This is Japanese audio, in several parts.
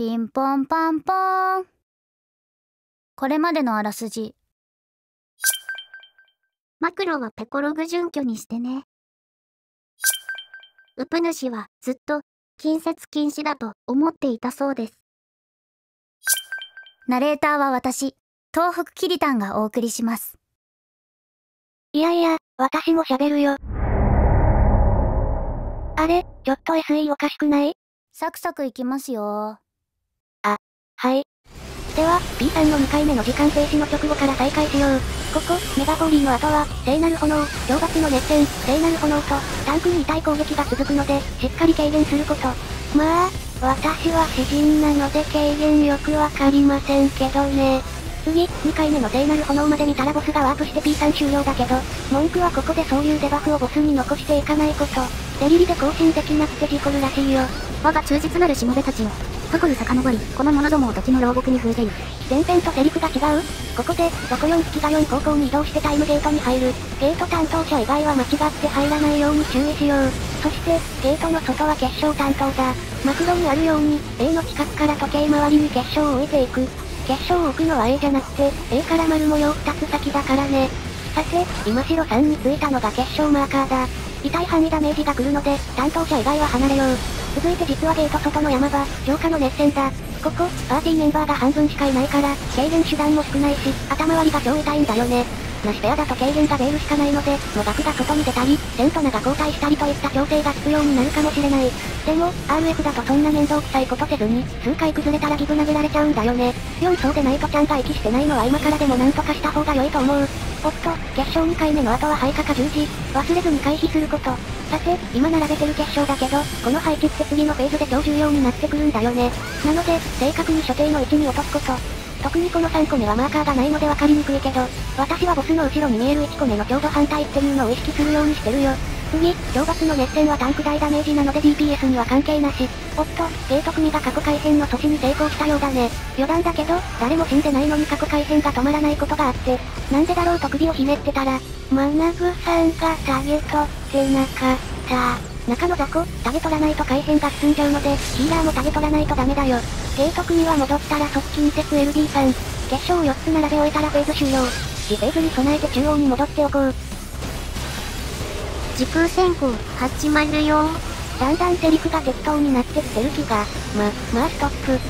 ピンポンパンポーン。これまでのあらすじ。マクロはペコログ準拠にしてね。ウプ主はずっと近接禁止だと思っていたそうです。ナレーターは私、東北キリタンがお送りします。いやいや、私も喋るよ。あれ、ちょっと SE おかしくない？サクサクいきますよあ、はい。では、B さんの2回目の時間停止の直後から再開しよう。ここ、メガポーリーの後は、聖なる炎、懲罰の熱戦、聖なる炎と、タンクに痛い攻撃が続くので、しっかり軽減すること。まあ、私は詩人なので軽減よくわかりませんけどね。次、2回目の聖なる炎まで見たらボスがワープして P さん終了だけど、文句はここでそういうデバフをボスに残していかないこと。デリリで更新できなくて事故るらしいよ。我が忠実なるしもべたちよ。過去に遡り、この者どもを時の牢獄に封じる。前編とセリフが違う？ここで、雑魚4匹が4方向に移動してタイムゲートに入る。ゲート担当者以外は間違って入らないように注意しよう。そして、ゲートの外は決勝担当だ。マクロにあるように、A の近くから時計回りに決勝を置いていく。決勝を置くのは A じゃなくて、A から丸模様2つ先だからね。さて、今白3についたのが決勝マーカーだ。痛い範囲ダメージが来るので、担当者以外は離れよう。続いて実はゲート外の山場、浄化の熱戦だ。ここ、パーティーメンバーが半分しかいないから、軽減手段も少ないし、頭割りが超痛いんだよね。なしペアだと軽減がベールしかないので、モザクが外に出たり、セントナが交代したりといった調整が必要になるかもしれない。でも、RF だとそんな面倒くさいことせずに、数回崩れたらギブ投げられちゃうんだよね。4層でないとちゃんが息してないのは今からでもなんとかした方が良いと思う。おっと、決勝2回目の後は配下か十字。忘れずに回避すること。さて、今並べてる決勝だけど、この配置って次のフェーズで超重要になってくるんだよね。なので、正確に所定の位置に落とすこと。特にこの3個目はマーカーがないので分かりにくいけど、私はボスの後ろに見える1個目のちょうど反対っていうのを意識するようにしてるよ。次、懲罰の熱戦はタンク大ダメージなので DPS には関係なし。おっと、ゲート組が過去改変の阻止に成功したようだね。余談だけど、誰も死んでないのに過去改変が止まらないことがあって、なんでだろうと首をひねってたら、マナグさんがタゲ取ってなかった。中の雑魚、タゲ取らないと改変が進んじゃうので、ヒーラーもタゲ取らないとダメだよ。ゲート組は戻ったら側近説 LB さん。決勝4つ並べ終えたらフェーズ終了。次フェーズに備えて中央に戻っておこう。時空先行、始まるよだんだんセリフが適当になってきてる気が。ま、まあストップ。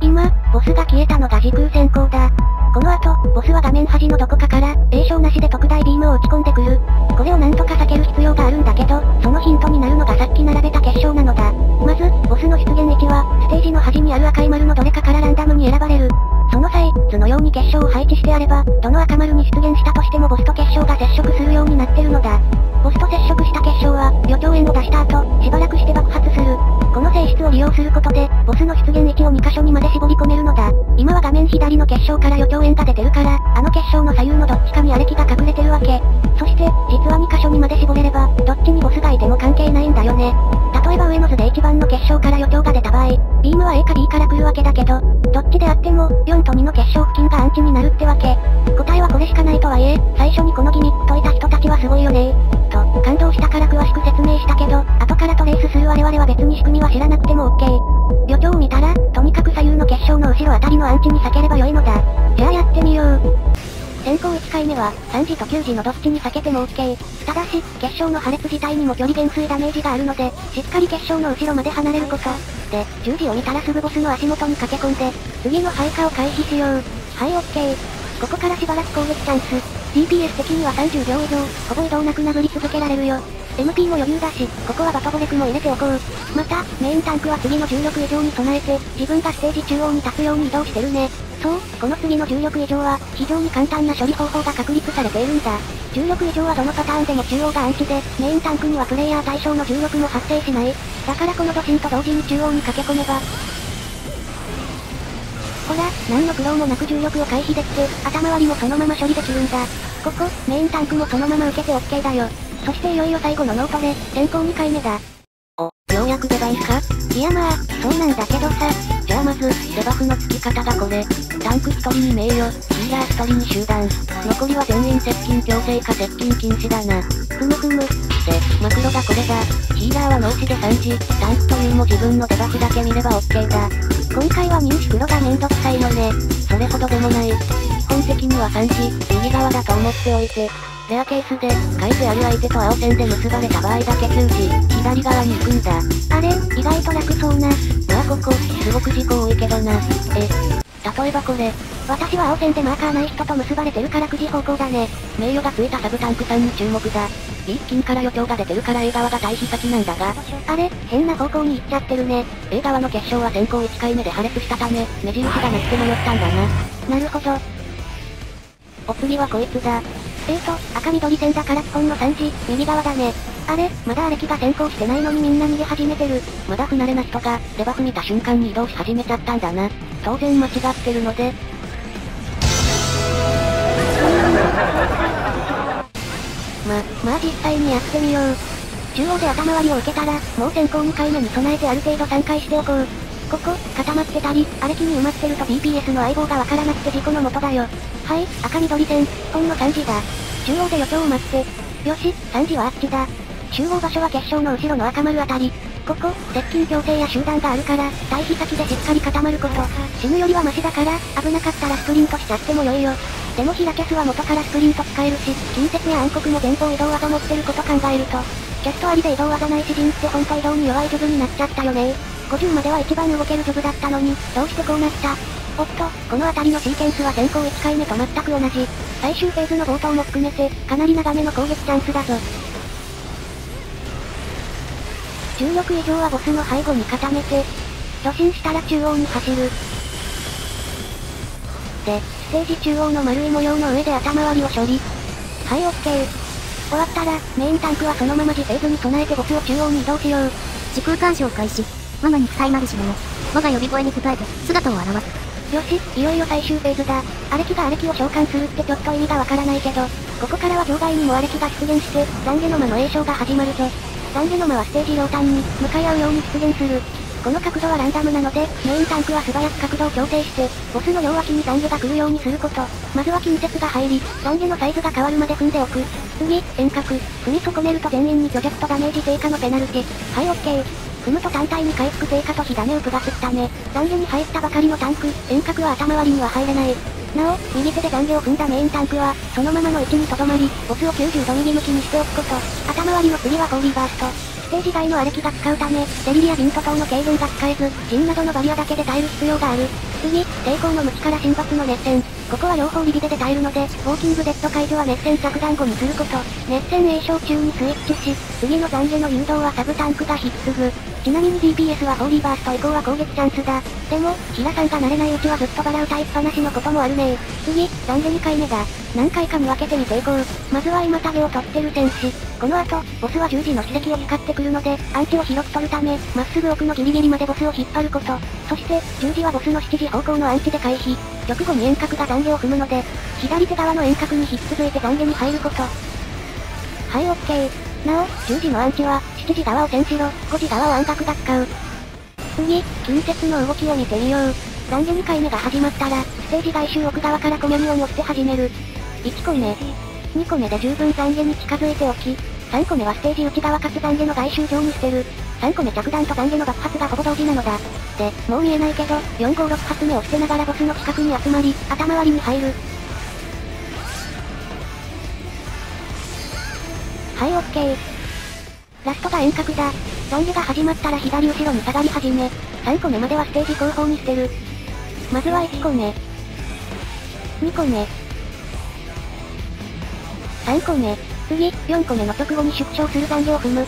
今、ボスが消えたのが時空先行だ。この後、ボスは画面端のどこかから、栄唱なしで特大ビームを打ち込んでくる。これをなんとか避ける必要があるんだけど、そのヒントになるのがさっき並べた結晶なのだ。まず、ボスの出現位置は、ステージの端にある赤い丸のどれかからランダムに選ばれる。その際、図のように結晶を配置してあれば、どの赤丸に出現したとしてもボスと結晶が接触するようになってるのだ。ボスと接触した結晶は、予兆円を出した後、しばらくして爆発する。この性質を利用することで、ボスの出現位置を2箇所にまで絞り込めるのだ。今は画面左の結晶から予兆円が出てるから、あの結晶の左右のどっちかにアレキが隠れてるわけ。そして、実は2箇所にまで絞れれば、どっちにボスがいても関係ないんだよね。例えば上の図で1番の結晶から予兆が出た場合、ビームは A か B から来るわけだけど、どっちであっても、4と2の結晶付近がアンチになるってわけ。答えはこれしかないとはいえ、最初にこのギミック解いた人たちはすごいよねと、感動したから詳しく説明したけど、後からトレースする我々は別に仕組みは知らなくても OK。予兆を見たら、とにかく左右の結晶の後ろあたりのアンチに避ければ良いのだ。じゃあやってみよう。先行1回目は、3時と9時のどっちに避けても OK。ただし、結晶の破裂自体にも距離減衰ダメージがあるので、しっかり結晶の後ろまで離れること。で、10時を見たらすぐボスの足元に駆け込んで、次の配下を回避しよう。はい OK。ここからしばらく攻撃チャンス。DPS 的には30秒以上、ほぼ移動なく殴り続けられるよ。MP も余裕だし、ここはバトボレクも入れておこう。また、メインタンクは次の重力以上に備えて、自分がステージ中央に立つように移動してるね。そう、この次の重力以上は、非常に簡単な処理方法が確立されているんだ。重力以上はどのパターンでも中央がアンチで、メインタンクにはプレイヤー対象の重力も発生しない。だからこのドシンと同時に中央に駆け込めば、ほら、何の苦労もなく重力を回避できて、頭割りもそのまま処理できるんだ。ここ、メインタンクもそのまま受けて OK だよ。そしていよいよ最後のノートで、先行2回目だ。お、ようやくデバイスか？いやまあ、そうなんだけどさ。じゃあまず、デバフの付き方がこれ。タンク1人に名誉、ヒーラー1人に集団。残りは全員接近強制か接近禁止だな。ふむふむ。で、マクロがこれだ。ヒーラーは脳死で3時、タンクというも自分のデバフだけ見れば OK だ。今回はは入手黒がめんどくさいのね。それほどでもない。本的には3時、右側だと思っておいて。レアケースで、書いてある相手と青線で結ばれた場合だけ9時、左側に行くんだ。あれ、意外と楽そうな。まあここ、すごく事故多いけどな。え、例えばこれ。私は青線でマーカーない人と結ばれてるから9時方向だね。名誉がついたサブタンクさんに注目だ。B 付近から予兆が出てるから A 側が対比先なんだが。あれ、変な方向に行っちゃってるね。A 側の決勝は先行1回目で破裂したため、目印がなくて迷ったんだな。なるほど。お次はこいつだ。えーと、赤緑線だから基本の3時、右側だね。あれ、まだアレキが先行してないのにみんな逃げ始めてる。まだ不慣れな人が、レバフ見た瞬間に移動し始めちゃったんだな。当然間違ってるので。ま、まあ実際にやってみよう。中央で頭割りを受けたら、もう先行2回目に備えてある程度3回しておこう。ここ、固まってたり、荒れ木に埋まってると DPS の相棒がわからなくて事故の元だよ。はい、赤緑線、ほんの3時だ。中央で予兆を待って。よし、3時はあっちだ。集合場所は決勝の後ろの赤丸あたり。ここ、接近強制や集団があるから、対比先でしっかり固まること。死ぬよりはマシだから、危なかったらスプリントしちゃっても良いよ。でもヒラキャスは元からスプリント使えるし、近接や暗黒も前方移動技持ってること考えると、キャストありで移動技ないし陣ってほんと移動に弱いジョブになっちゃったよね50までは一番動けるジョブだったのに、どうしてこうなった？おっと、この辺りのシーケンスは先行1回目と全く同じ。最終フェーズの冒頭も含めて、かなり長めの攻撃チャンスだぞ。重力以上はボスの背後に固めて、初心したら中央に走る。で、ステージ中央の丸い模様の上で頭割りを処理。はい、オッケー。終わったら、メインタンクはそのまま自フェーズに備えてボスを中央に移動しよう。時空干渉開始。我が肉体なるし者。我が呼び声に応えて、姿を現す。よし、いよいよ最終フェーズだ。アレキがアレキを召喚するってちょっと意味がわからないけど、ここからは場外にもアレキが出現して、懺悔の間の栄唱が始まるぞ。懺悔の間はステージ両端に、向かい合うように出現する。この角度はランダムなので、メインタンクは素早く角度を調整して、ボスの両脇に懺悔が来るようにすること。まずは近接が入り、懺悔のサイズが変わるまで踏んでおく。次、遠隔。踏み損ねると全員にプロジェクトダメージ低下のペナルティ。はい、オッケー。踏むと単体に回復低下と火種をプラスしたね。懺悔に入ったばかりのタンク、遠隔は頭割りには入れない。なお、右手で懺悔を踏んだメインタンクは、そのままの位置に留まり、ボスを90度右向きにしておくこと。肩周りの次はコーリーバースト。ステージ外のアレキが使うため、デリリアビント等の軽減が使えず、陣などのバリアだけで耐える必要がある。次、抵抗の向きから心拍の熱戦。ここは両方リビでで耐えるので、ウォーキングデッド解除は熱線着弾後にすること。熱線栄唱中にスイッチし、次の懺悔の誘導はサブタンクが引っ継ぐ。ちなみに DPS はホーリーバースト以降は攻撃チャンスだ。でも、ヒラさんが慣れないうちはずっとバラ歌いっぱなしのこともあるね次、懺悔2回目だ。何回か見分けてみていこう。まずは今タゲを取ってる戦士。この後、ボスは十字の史跡を光ってくるので、アンチを広く取るため、まっすぐ奥のギリギリまでボスを引っ張ること。そして、十字はボスの7時方向のアンチで回避。直後に遠隔が懺悔を踏むので、左手側の遠隔に引っ続いて懺悔に入ること。はい、オッケー。なお、十字のアンチは、7時側を戦しろ、5時側を暗角が使う。次、近接の動きを見てみよう。懺悔2回目が始まったら、ステージ外周奥側からコメミを持って始める。1個目。2個目で十分懺悔に近づいておき、3個目はステージ内側かつ懺悔の外周上に捨てる。3個目着弾と懺悔の爆発がほぼ同時なのだ。で、もう見えないけど、4、5、6発目を捨てながらボスの近くに集まり、頭割りに入る。はい、オッケー。ラストが遠隔だ。懺悔が始まったら左後ろに下がり始め、3個目まではステージ後方に捨てる。まずは1個目。2個目。3個目。次、4個目の直後に縮小する残業を踏む。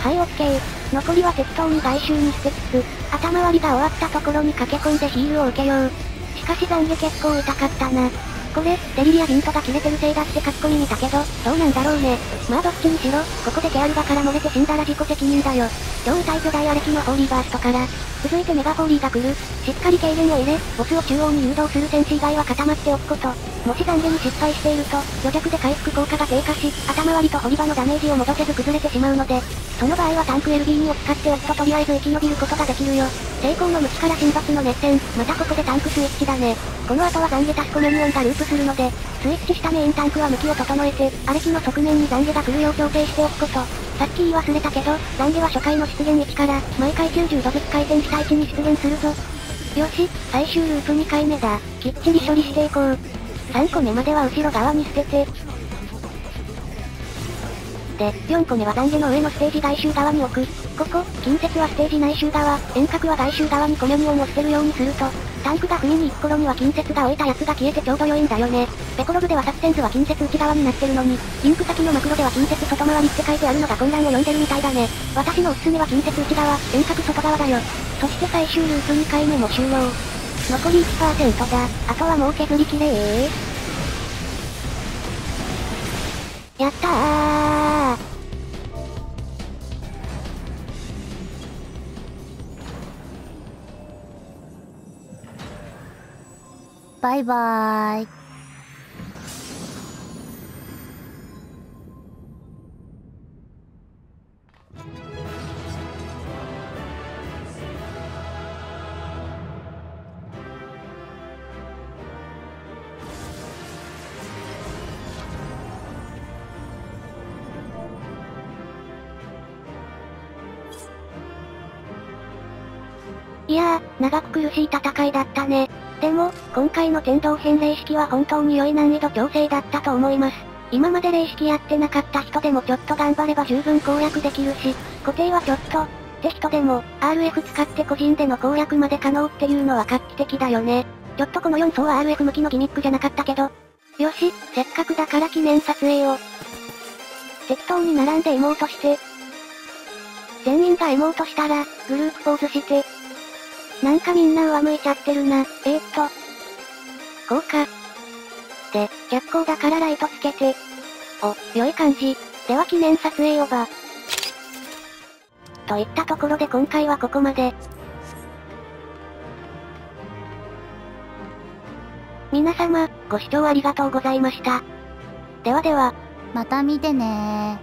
はい、オッケー。残りは適当に外周にしてつつ、頭割りが終わったところに駆け込んでヒールを受けよう。しかし残業結構痛かったな。これ、デリリアビントが切れてるせいだって書き込み見たけど、どうなんだろうね。まあどっちにしろ、ここでケアルガから漏れて死んだら自己責任だよ。超体巨大アレキのホーリーバーストから、続いてメガホーリーが来る。しっかり軽減を入れ、ボスを中央に誘導する戦士以外は固まっておくこと。もし残悔に失敗していると、虚弱で回復効果が低下し、頭割りと堀場のダメージを戻せず崩れてしまうので、その場合はタンク LB2 を使っておくととりあえず生き延びることができるよ。抵抗の向きから心罰の熱線、またここでタンクスイッチだね。この後は残悔足すコメニオンがループするので、スイッチしたメインタンクは向きを整えて、アレキの側面に残悔が来るよう調整しておくこと。さっき言い忘れたけど、残悔は初回の出現位置から、毎回90度ずつ回転した位置に出現するぞ。よし、最終ループ2回目だ。きっちり処理していこう。3個目までは後ろ側に捨てて。で、4個目は懺悔の上のステージ外周側に置く。ここ、近接はステージ内周側、遠隔は外周側にコミュニオンを捨てるようにすると、タンクが踏みに行く頃には近接が置いたやつが消えてちょうど良いんだよね。ペコログではサスペンスは近接内側になってるのに、リンク先のマクロでは近接外回りって書いてあるのが混乱を呼んでるみたいだね。私のおすすめは近接内側、遠隔外側だよ。そして最終ループ2回目も終了。残り1%だ。あとはもう削りきれー。やったーバイバーイ。いやー、長く苦しい戦いだったね。でも、今回の天道編霊式は本当に良い難易度調整だったと思います。今まで霊式やってなかった人でもちょっと頑張れば十分攻略できるし、固定はちょっと、って人でも、RF 使って個人での攻略まで可能っていうのは画期的だよね。ちょっとこの4層は RF 向きのギミックじゃなかったけど。よし、せっかくだから記念撮影を。適当に並んで妹して。全員が妹したら、グループポーズして、なんかみんな上向いちゃってるな。えー、っと。こうか。で、逆光だからライトつけて。お、良い感じ。では記念撮影をば。といったところで今回はここまで。皆様、ご視聴ありがとうございました。ではでは。また見てね。